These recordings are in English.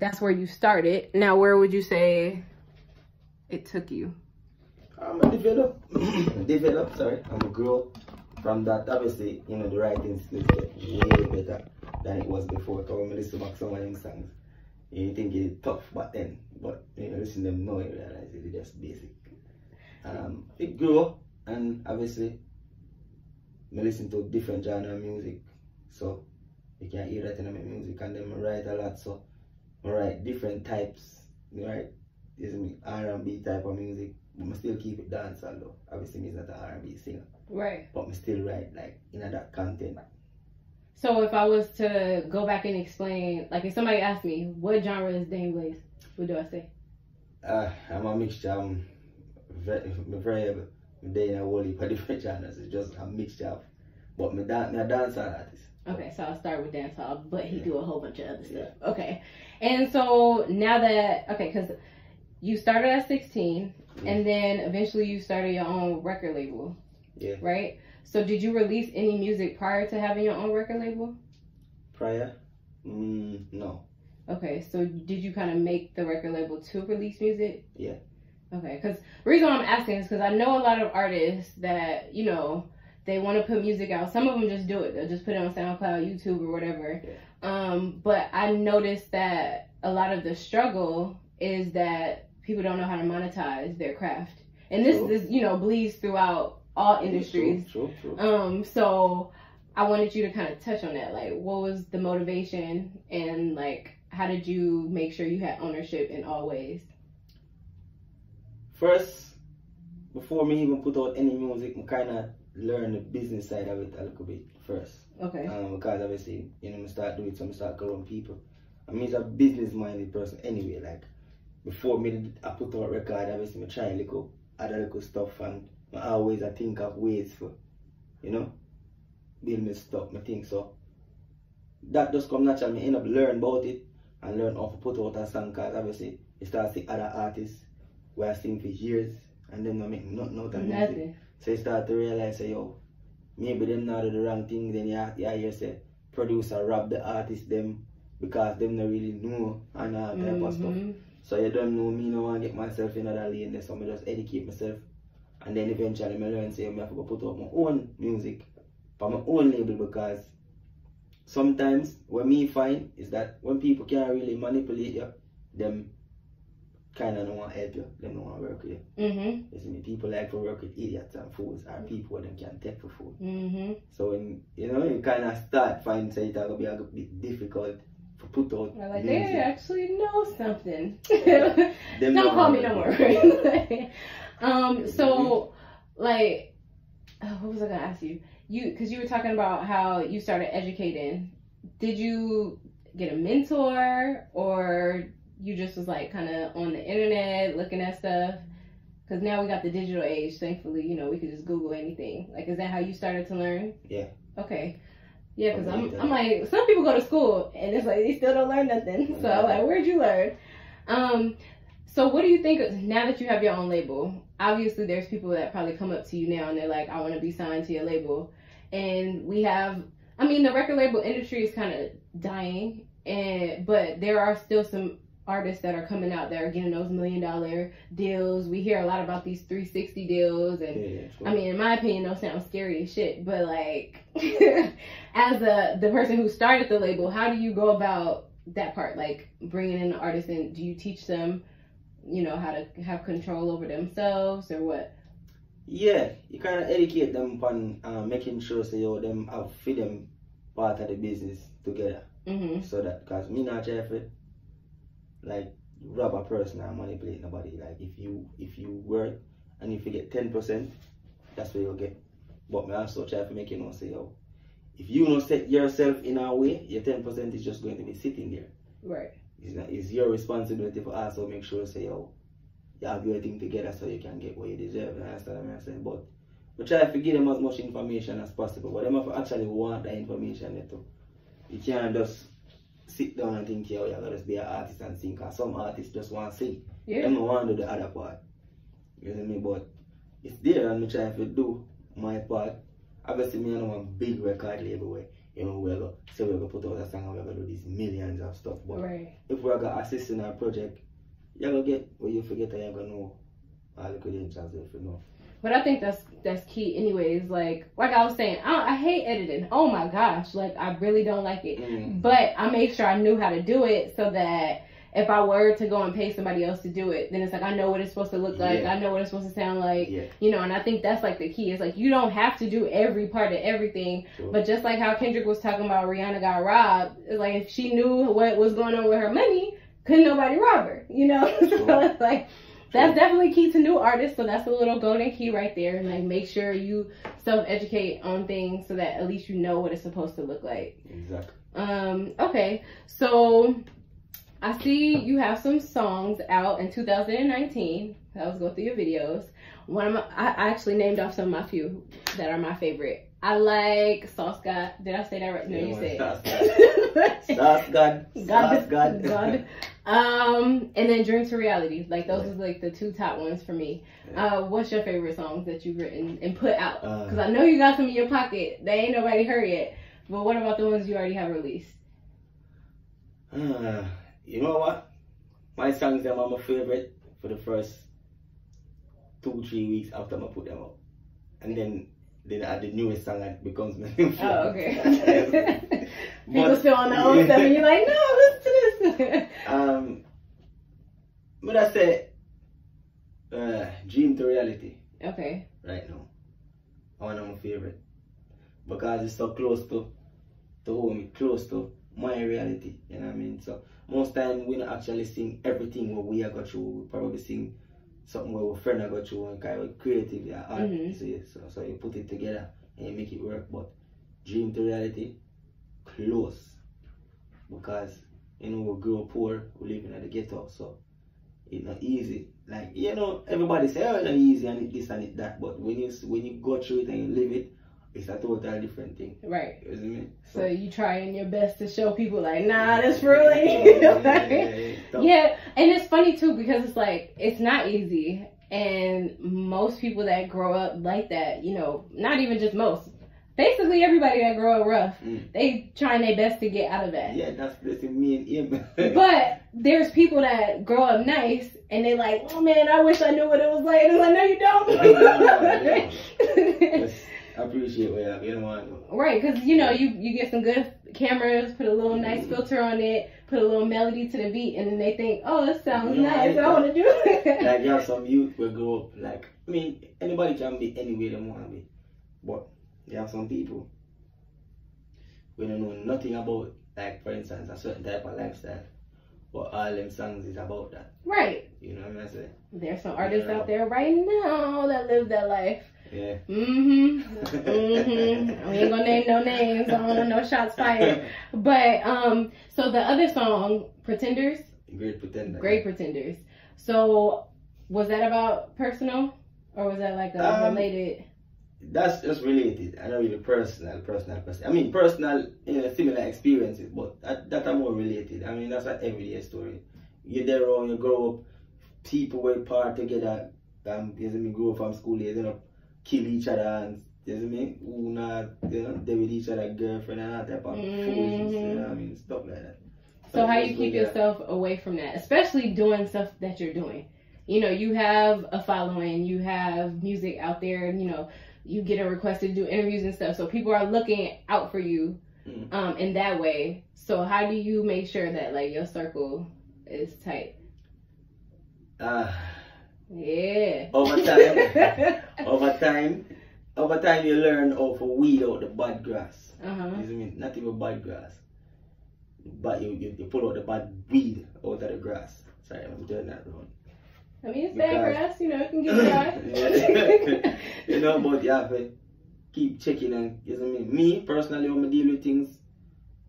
that's where you started. Now, where would you say it took you? I'm a develop, develop, sorry, I'm a grow from that. Obviously, you know, the writing skills get way better than it was before. Because when I listen to some of songs, you think it's tough but then, but you know, listen to them now, you realize it's just basic. Um, it grew, and obviously, I listen to different genre of music, so you can hear that in my music, and then I write a lot, so I write different types, right? Is me R&B type of music, but I still keep it dancehall though. Obviously, me not an R&B singer, Right. but I still write like in that content. So if I was to go back and explain, like if somebody asked me, what genre is Daine Blaze? What do I say? Uh, I'm a mixture. I'm very, very day in a whole heap of different genres. It's just a mixture of, but me dan- me a dancehall artist. Okay, so I'll start with dancehall, but he Yeah. do a whole bunch of other stuff. Okay, and so now that okay, because you started at 16, Yeah. and then eventually you started your own record label, Yeah. right? So did you release any music prior to having your own record label? Prior, mm, no. Okay, so did you kind of make the record label to release music? Yeah. Okay, because the reason why I'm asking is because I know a lot of artists that you know they want to put music out. Some of them just do it; they'll just put it on SoundCloud, YouTube, or whatever. Yeah. Um, but I noticed that a lot of the struggle is that people don't know how to monetize their craft, and this True. is you know bleeds throughout all industries. True, true, true. Um, so I wanted you to kind of touch on that. Like, what was the motivation, and like, how did you make sure you had ownership in all ways? First, before me even put out any music, I kind of learn the business side of it a little bit first. Okay. Um, because obviously, you know, I start doing some start growing people. I mean, I'm a business minded person anyway. Like, before me, I put out record, obviously, I try little other little stuff and I always I think of ways for, you know, build me stuff, my thing. So, that just come natural. Me end up learn about it and learn how to put out a song because obviously, you start see other artists where I sing for years and then I make nothing out of music. Nothing. So you start to realize, say, yo, maybe them not do the wrong thing. Then you, you hear say, producer rob the artist them because them not really know and all type of stuff. Mhm. So you don't know me, no want get myself in another lane there, so I just educate myself. And then eventually I learn, say, I have to put out my own music for my own label because sometimes what me find is that when people can't really manipulate you, them kind of don't want to help you, them don't want to work with you. Mm-hmm. You see me, people like to work with idiots and fools or people them can take for food. Mhm. So when you know you kind of start finding say gonna be a bit difficult to put out like music. they actually know something. Don't don't call me no more. um. So, like, oh, what was I gonna ask you? You, because you were talking about how you started educating. Did you get a mentor, or you just was like kind of on the internet looking at stuff? Because now we got the digital age. Thankfully, you know we could just Google anything. Like, is that how you started to learn? Yeah. Okay. Yeah, because I'm. I'm like some people go to school and it's like they still don't learn nothing. So I'm like, where'd you learn? Um, so what do you think of- now that you have your own label? Obviously, there's people that probably come up to you now and they're like, I want to be signed to your label, and we have. I mean, the record label industry is kind of dying, and but there are still some artists that are coming out that are getting those million dollar deals. We hear a lot about these 360 deals and Yeah. I mean, in my opinion, those sound scary as shit. But like, as the the person who started the label, how do you go about that part? Like bringing in the artists, and do you teach them, you know, how to have control over themselves or what? yeah, you kind of educate them on uh, making sure say yo them have fit them part of the business together. Mm-hmm. So that because me not try like rob a person or manipulate nobody. Like if you if you work and if you get ten percent, that's what you'll get. But me also try to make you know say yo, if you don't set yourself in a way, your ten percent is just going to be sitting there. Right. It's, not, it's your responsibility to also make sure say yo, you have everything together so you can get what you deserve. You understand what I'm saying? But we try to give them as much information as possible. But them have to actually want that information there too. You can't just sit down and think, yo, you're gonna just be an artist and sing. Cause some artists just want to sing. Yeah. Them don't want to do the other part. You know me? But it's there and me trying to do my part. Obviously, me I know a big record label where you know, we're gonna say we're gonna put out a song and we're gonna do these millions of stuff. But Right. if we're gonna assist in our project, you're gonna get what you forget and you're gonna know all the credentials if you know. But I think that's that's key, anyways. Like like I was saying, I, I hate editing. Oh my gosh, like I really don't like it. Mm. But I made sure I knew how to do it so that if I were to go and pay somebody else to do it, then it's like I know what it's supposed to look like. Yeah. I know what it's supposed to sound like. Yeah, You know, and I think that's like the key. It's like you don't have to do every part of everything. true. But just like how Kendrick was talking about Rihanna got robbed, it's like if she knew what was going on with her money, couldn't nobody rob her. You know? so Sure. it's like that's definitely key to new artists. So that's a little golden key right there. And like make sure you self educate on things so that at least you know what it's supposed to look like. exactly. Um, okay, so I see you have some songs out in 2019. I was going through your videos. One of my, I actually named off some of my few that are my favorite. I like Sauce God. Did I say that right? No, Yeah, you said. Sauce God. God, Sauce God. God. Um, and then Dream to Reality. Like those are like the two top ones for me. Uh, what's your favorite songs that you've written and put out? Uh, Because I know you got some in your pocket. They ain't nobody heard yet. But what about the ones you already have released? Uh, you know what? My songs them are my favorite for the first two, three weeks after I put them out. And then then add the newest song that becomes my new Oh, okay. People But- still on the old stuff, and you're like, no, listen to this. Um, but I say, uh, Dream to Reality okay. right now. One of my favorite. Because it's so close to, to home, close to my reality. You know what I mean? So most time we don't actually sing everything what we are go through. We probably sing something where our friend are go through and kind of creative yeah, art. Mhm. So, yeah, so so you put it together and you make it work. But dream to reality, close. Because you know we grow poor, we live in the ghetto, so it's not easy. Like you know, everybody say oh it's not easy and it this and it that, but when you when you go through it and you live it, it's a totally different thing. Right. You know what I mean? So you trying your best to show people, like, nah, that's really yeah, ain't yeah, it? yeah, yeah. And it's funny too because it's like it's not easy, and most people that grow up like that, you know, not even just most, basically everybody that grow up rough, Mm. they trying their best to get out of that. Yeah, that's that's me and him. But there's people that grow up nice and they like, oh man, I wish I knew what it was like. And I'm like, no, you don't. Just appreciate what you have. You know what? Right, because you know you you get some good cameras, put a little nice filter on it, put a little melody to the beat, and then they think, oh, it sounds Yeah, nice. yeah. I want to do it. Like you have some youth will grow up like I mean anybody can be any way they want to be, but you have some people we don't know nothing about like for instance a certain type of lifestyle, but all them songs is about that. right. You know what I'm saying? There's some artists out there right now that live that life. Yeah. Mm-hmm. Mm-hmm. We ain't gonna name no names. I don't want no shots fired. But um, so the other song, Pretenders, Great pretender. Great Pretenders. So was that about personal, or was that like a Um, related? That's just related. I know really personal, personal, personal. I mean, personal, you know, similar experiences, but that, that are more related. I mean, that's an everyday story. You're there around, you grow up, people were part together, um, you know, grow up from school you know, kill each other and, you know, me, who not, you know, they with each other, girlfriend and all type of foolishness, you know what I mean, stuff like that. So how just you keep yourself away from that, especially doing stuff that you're doing. You know, you have a following, you have music out there, and you know, you get a request to do interviews and stuff. So people are looking out for you Mhm. um, in that way. So how do you make sure that like your circle is tight? Ah, Yeah. over time, over time, over time you learn how to weed out the bad grass. uh huh. You mean? Not even bad grass. But you, you, you pull out the bad weed out of the grass. Sorry, I'm doing that wrong. I mean, it's bad grass. You know, it can get dry. You know, but you have to keep checking and you know what I mean? Me personally when I deal with things,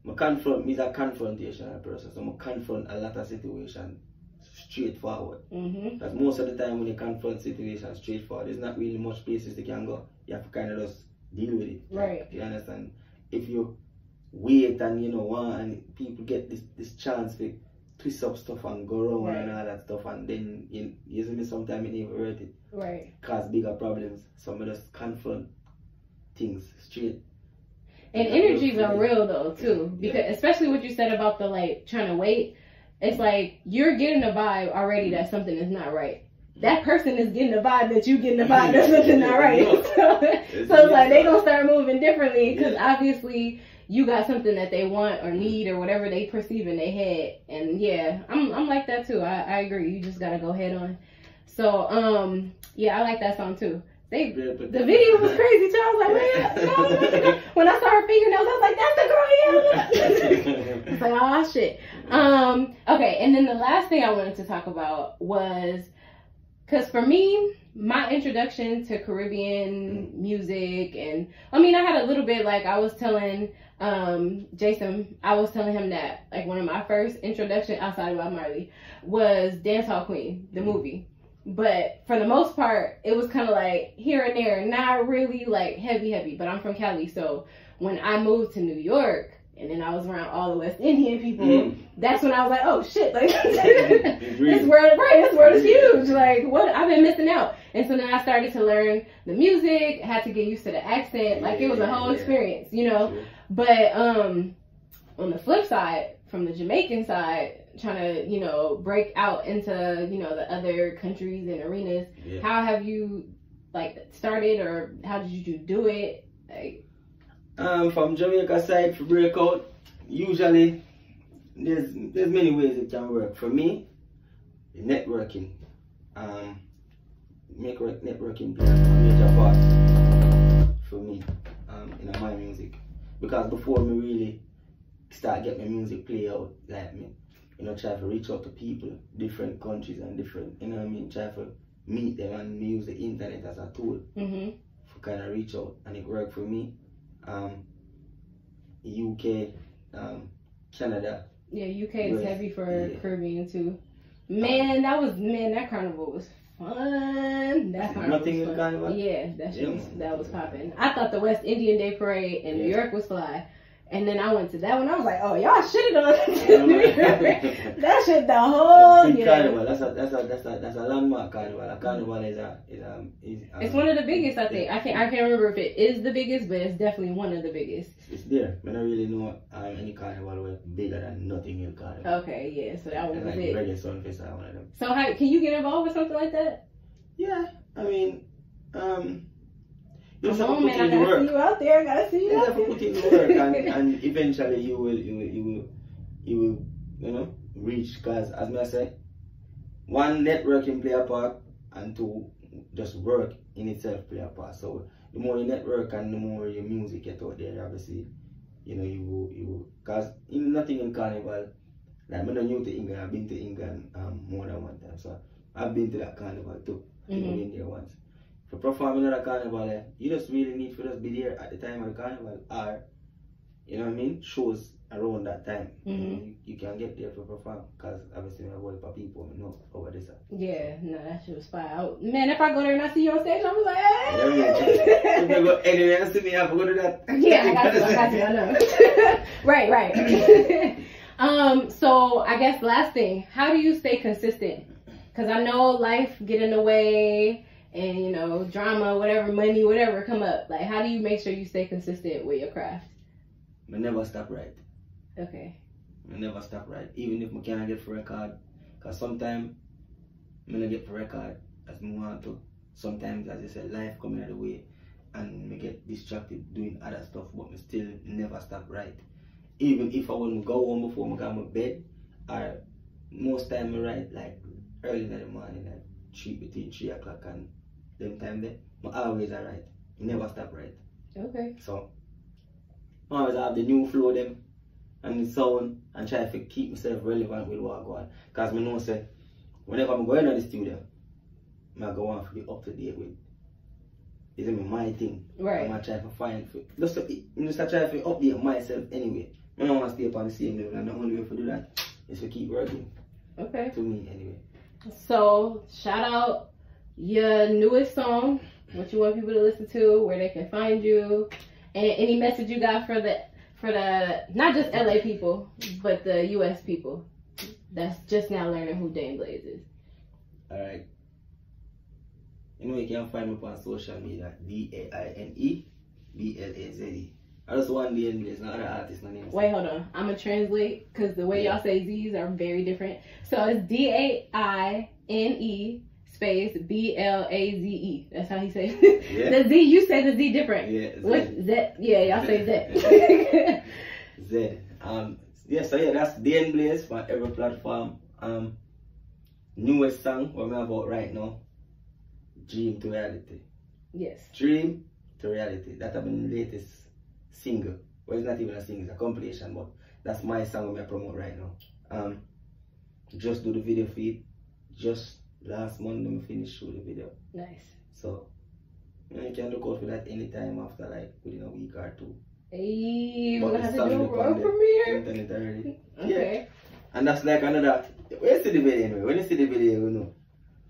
I confront me is a confrontational person. So I confront a lot of situations straightforward. mhm. Because most of the time when you confront situations straightforward, there's not really much places you can go. You have to kind of just deal with it. Right. You understand? If you wait and you know want and people get this this chance to twist up stuff and go wrong Right. and all that stuff and then you, you see me sometimes it ain't worth it. Right. Cause bigger problems. So I just confront things straight. And energies are real though too, because especially what you said about the like trying to wait. It's like you're getting a vibe already that something is not right. That person is getting the vibe that you getting the vibe that something not right. so, so it's like they gonna start moving differently because obviously you got something that they want or need or whatever they perceive in their head. And yeah, I'm I'm like that too. I, I agree. You just gotta go head on. So um yeah, I like that song too. They the video was crazy, Too. I was Like, man, no, when I saw her fingernails, I was like, that's the girl, yeah. it's like, oh shit. Um, okay, and then the last thing I wanted to talk about was because for me, my introduction to Caribbean music, and I mean, I had a little bit like I was telling um, Jason, I was telling him that like one of my first introduction outside of Bob Marley was Dancehall Queen, the movie. But for the most part, it was kind of like here and there, not really like heavy, heavy. But I'm from Cali, so when I moved to New York, and then I was around all the West Indian people. Mm. That's when I was like, oh shit, like this world, right? This world is huge. Like what? I've been missing out. And so then I started to learn the music. Had to get used to the accent. Like it was a whole yeah. experience, you know. But um, on the flip side, from the Jamaican side, trying to you know break out into you know the other countries and arenas. Yeah. How have you like started, or how did you do it? Like um, from Jamaica side for breakout, usually there's there's many ways it can work. For me, networking, um, make networking play a major part for me um, in my music. Because before me really start get my music play out, like me, you know, try to reach out to people, different countries and different, you know what I mean, try to meet them and use the internet as a tool mm-hmm. for kind of reach out, and it worked for me um, UK, um, Canada. Yeah, UK is heavy for yeah. Caribbean too. Man, that was man, that carnival was fun. That carnival Nothing was fun. Carnival? Yeah, that shit yeah. was, that was popping. I thought the West Indian Day Parade in yeah. New York was fly. And then I went to that one. I was like, oh, y'all shitted on that That shit the whole year. Carnival. That's a that's a that's a that's a landmark carnival. A carnival is a is a is, um, It's one of the biggest, I think. I can't I can't remember if it is the biggest, but it's definitely one of the biggest. It's there. I don't really know um, any carnival was bigger than Notting Hill Carnival. Okay, yeah. So that one was like it. Reggae Sunfest, one of them. So how can you get involved with something like that? Yeah, I mean, um. You Come on, man, I gotta work. see you out there. I gotta see you, you out there. put in the work, and, and eventually you will, you will, you will, you will, you know, reach. Cause as me I say, one networking play a part, and two just work in itself play a part. So the more you network and the more your music get out there, obviously, you know, you will, you will. Cause in nothing in carnival, like I'm not new to England. I've been to England um, more than one time, so I've been to that carnival too. Mm-hmm. I've been there once for performing at a carnival, eh, you just really need for just be there at the time of the carnival or, you know what I mean, shows around that time. Mm-hmm. You, know, you, you, can get there for perform because obviously we have a for people you know over this. Yeah, no, that shit was fire. Man, if I go there and I see you on stage, I'm like, hey. if you go anywhere and see me, I go to that. Yeah, I got you, I got you, I know. right, right. um, so I guess last thing, how do you stay consistent? Because I know life get in the way and you know drama, whatever, money, whatever come up. Like, how do you make sure you stay consistent with your craft? I never stop right. Okay. I never stop right, even if I can't get for record. Cause sometimes I not get for record as I want to. Sometimes, as I said, life coming out of the way, and me get distracted doing other stuff, but me still never stop right. Even if I want to go home before I go to bed, or most time I write like early in the morning, like three between three o'clock and them time there, but always alright. Never stop right. Okay. So I always have the new flow them and the sound and try to keep myself relevant with what I go on. Cause me know say whenever I'm going to the studio, I go on to be up to date with is it my thing. Right. I'm gonna try to find just to, just to try to update myself anyway. I don't want to stay up on the same level and the only way to do that is to keep working. Okay. To me anyway. So shout out your newest song, what you want people to listen to, where they can find you, and any message you got for the for the not just LA people, but the US people that's just now learning who Daine Blaze is. Alright. You know you can find me on social media D A I N E B L A Z E I just one Daine Blaze, no other artist, no name. Wait, hold on. I'm gonna translate because the way y'all say Z's are very different. So it's D A I N E space B L A Z E. That's how he says it. Yeah. The Z, you say the Z different. Yeah, What Z. Z? Yeah, y'all say Z. Z. Um, yeah, so yeah, that's Daine Blaze for every platform. Um, newest song what we about right now, Dream to Reality. yes. Dream to Reality. That have been the latest single. Well, it's not even a single, it's a compilation, but that's my song I promote right now. Um, just do the video feed. Just last month, we finished shoot the video. Nice. So, you, know, you can look out for that anytime after like within a week or two. Hey, But gonna have to do a world premiere. Already. Okay. And that's like another. When you see the video anyway, when you see the video, you know.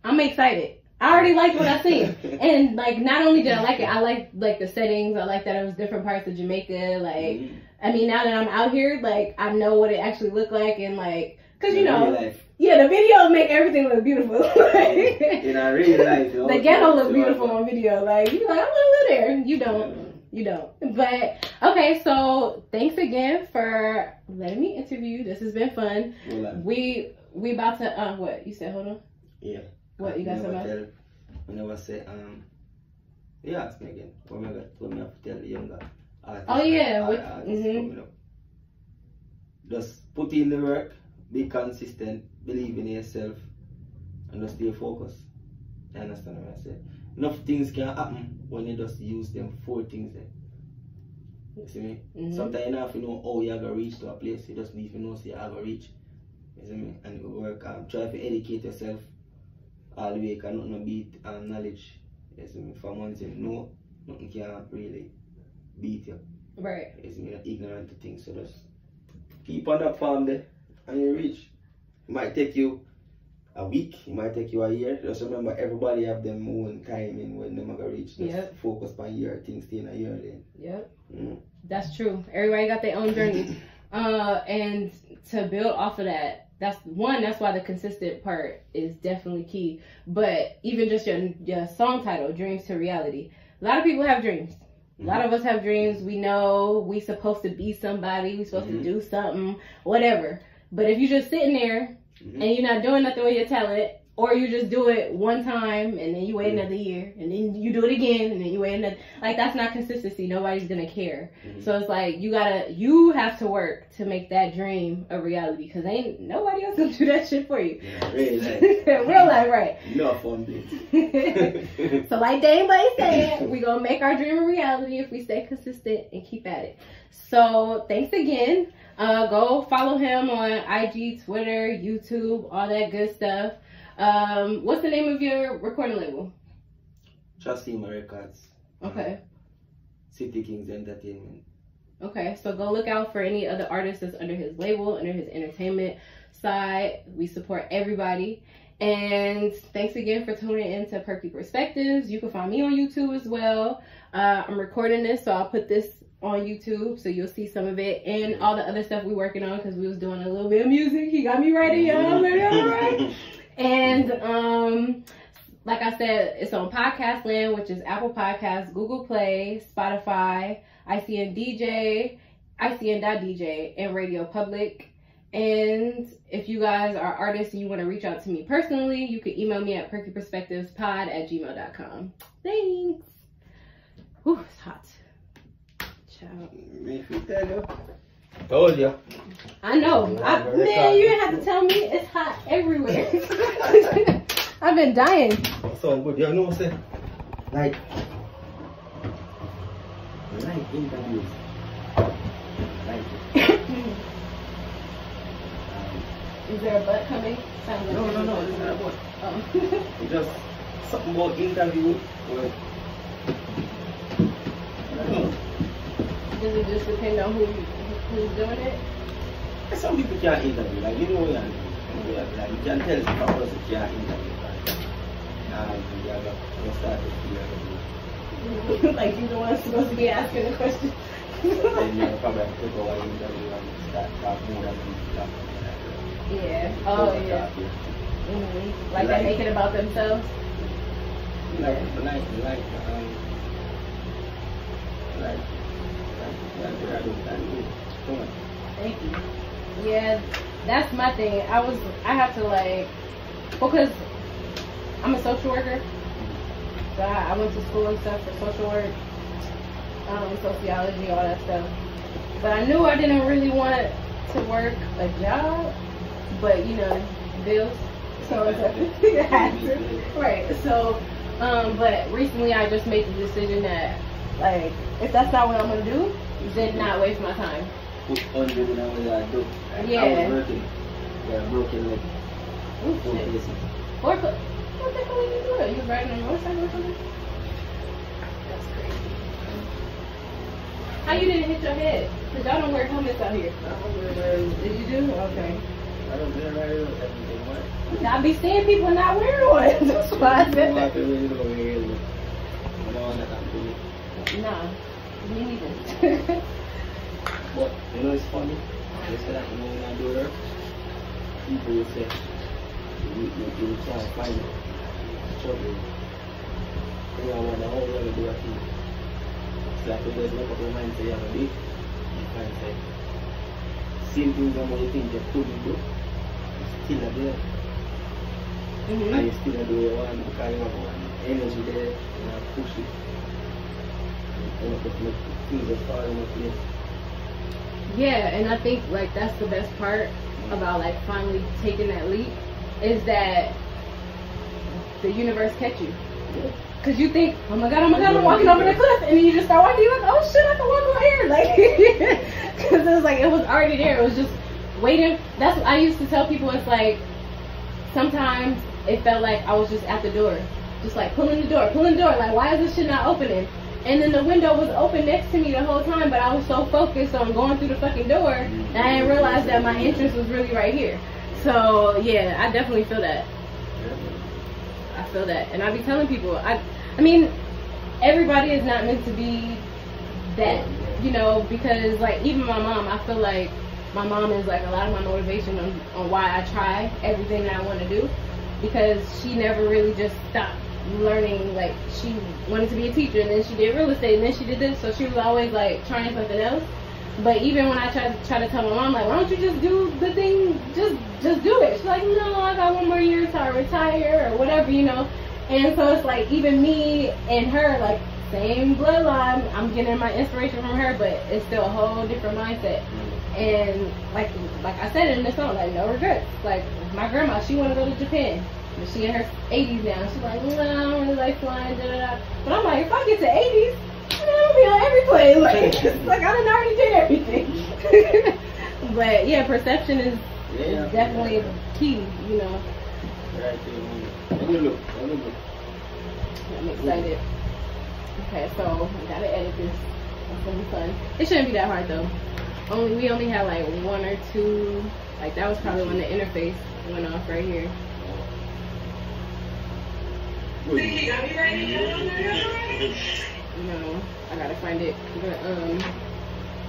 I'm excited. I already liked what I seen. And like not only did I like it, I like like the settings. I like that it was different parts of Jamaica. Like Mhm. I mean, now that I'm out here, like I know what it actually looked like, and like, cause you know, yeah, the videos make everything look beautiful. In a real life, you know, the ghetto look beautiful on video. Like you like, I want to live there. You don't. You don't. But okay, so thanks again for letting me interview. you. This has been fun. We we about to uh what you said? Hold on. Yeah. What you got something else? tell, I never say um. Yeah, ask me again. I gonna what me have to tell the younger? Oh, yeah, or what- artists coming up? Just put in the work, be consistent, believe in yourself, and just stay focused. You understand what I said? Enough things can happen when you just use them four things there. You see me? Mhm. Sometimes you don't have to know how you're gonna reach to a place, you just need to know so you're gonna reach. You see me? And you work um, try to educate yourself all the way can nothing beat um, knowledge. You see me? From one thing, no, nothing can really beat you. Right. You see me? You're ignorant to things. So just keep on that farm there and you reach. It might take you a week, it might take you a year. Just remember everybody have their own timing when they're gonna reach. Just Yep. focus on year things stay in a year then. Yep. Mm. That's true. Everybody got their own journey. Uh, and to build off of that, that's one. That's why the consistent part is definitely key. But even just your your song title, "Dreams to Reality." A lot of people have dreams. A lot of us have dreams. We know we supposed to be somebody. We supposed Mhm. to do something, whatever. But if you're just sitting there Mhm. and you're not doing nothing with your talent, or you just do it one time and then you wait Mhm. another year and then you do it again and then you wait another like that's not consistency. Nobody's gonna care. Mhm. So it's like you gotta you have to work to make that dream a reality because ain't nobody else gonna do that shit for you. Yeah, real life. Real life, right? No fun bit. so like Dame Boy said, we gonna make our dream a reality if we stay consistent and keep at it. So thanks again. Uh, go follow him on IG, Twitter, YouTube, all that good stuff. Um, what's the name of your recording label? Chasima Records. Okay. City Kings Entertainment. Okay, so go look out for any other artists that's under his label, under his entertainment side. We support everybody. And thanks again for tuning in to Perky Perspectives. You can find me on YouTube as well. Uh, I'm recording this, so I'll put this on YouTube, so you'll see some of it and all the other stuff we're working on because we was doing a little bit of music. He got me ready, y'all. Right? And um, like I said, it's on Podcast Land, which is Apple Podcasts, Google Play, Spotify, ICN DJ, ICN.DJ, and Radio Public. And if you guys are artists and you want to reach out to me personally, you can email me at perkyperspectivespod at gmail.com. Thanks. Whew, it's hot. Ciao. Make me tell. Told you. I know. I, man, you didn't have to tell me. It's hot everywhere. I've been dying. So good. You know, say, like, like interviews. Like, um, Is there a butt coming? Sounds like no, no, no, it's butt. not about. Oh. Just something about interview. Where, I don't know. Does it just depend on who who's doing it? Some people can't interview, like you know, yeah, you know, like you can tell if a person can't interview, right? Um, you have to you start to feel like like you're the one supposed to be asking the question. then you probably have to over the interview and start talking more than you yeah. Oh yeah. hmm Like they make it about themselves. Like, like, like, um, like, like, Thank you. Yeah, that's my thing. I was, I have to like, because I'm a social worker. So I, I went to school and stuff for social work, um, sociology, all that stuff. But I knew I didn't really want to work a job, but you know, bills. So a, had to. Right. So, um, but recently I just made the decision that, like, if that's not what I'm gonna do, then not waste my time. Put hundred in our do. Yeah. I was working. Yeah, broken leg. Ooh, Full shit. face. What the, what the hell are you doing? You riding on a motorcycle or something? That's crazy. How you didn't hit your head? Cause y'all don't wear helmets out here. Did you do? Okay. I don't know right now everything. What? I be seeing people not wearing one. That's why I said that. Really don't hear you. I don't want to do it. Me neither. But you know it's funny. They say that you know when I do her, people will say, you, you, you try to find it. Trouble. You know, wonder how you gonna do a thing. It's like you just make up your mind say you have a date. You find say, same thing that you think you couldn't do, still a there. And hmm you still do it one because you have one energy there, you know, push it. And you know, make things just fall into. Yeah, and I think like that's the best part about like finally taking that leap is that the universe catch you. Yeah. Cause you think, oh my god, oh my god, I'm walking over the cliff, and then you just start walking. You're like, oh shit, I can walk over here, like, cause it was like it was already there. It was just waiting. That's what I used to tell people. It's like sometimes it felt like I was just at the door, just like pulling the door, pulling the door. Like, why is this shit not opening? And then the window was open next to me the whole time, but I was so focused on going through the fucking door that I didn't realize that my entrance was really right here. So yeah, I definitely feel that. I feel that, and I be telling people, I, I mean, everybody is not meant to be that, you know, because like even my mom, I feel like my mom is like a lot of my motivation on, on why I try everything that I want to do, because she never really just stopped learning. Like she wanted to be a teacher, and then she did real estate, and then she did this, so she was always like trying something else. But even when I tried to try to tell my mom, like, why don't you just do the thing, just just do it? She's like, no, I got one more year till I retire or whatever, you know. And so it's like even me and her, like same bloodline. I'm getting my inspiration from her, but it's still a whole different mindset. And like like I said in the song, like no regrets. Like my grandma, she want to go to Japan. But she in her 80s now. She's like, no, I don't really like flying. Da, da, da. But I'm like, if I get to 80s, I'll be on every plane. Like, like I done already did everything. but yeah, perception is, Yeah. is definitely key. You know, Right there. Let me look. Look. I'm excited. Okay, so I gotta edit this. It's gonna be fun. It shouldn't be that hard though. Only we only had like one or two. Like that was probably when the interface went off right here. You know, I gotta find it. But um,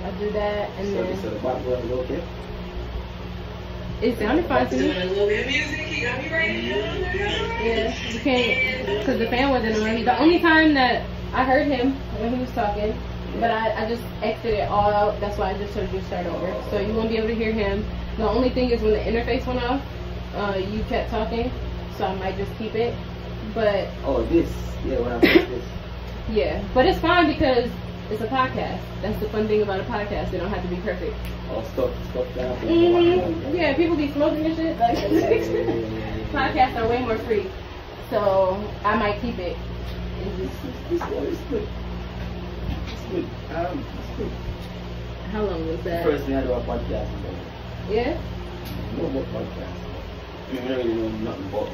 I'll do that and So, then so the background is okay? it sounded fine to me. A little bit of music, you got me. Yeah, you can't, because the fan wasn't running. The only time that I heard him when he was talking, but I, I just exited it all out. That's why I just told you to start over. So you won't be able to hear him. The only thing is when the interface went off, uh, you kept talking, so I might just keep it. But Oh, this. Yeah, when I put this. yeah, but it's fine because it's a podcast. That's the fun thing about a podcast. They don't have to be perfect. Oh, stuff, stuff that happens. hmm Yeah, people be smoking and shit. Like podcasts are way more free, so I might keep it. This one is good. It's. Um, it's. How long was that? First thing I do a podcast. Yeah. No more podcast. I mean, I don't really know nothing about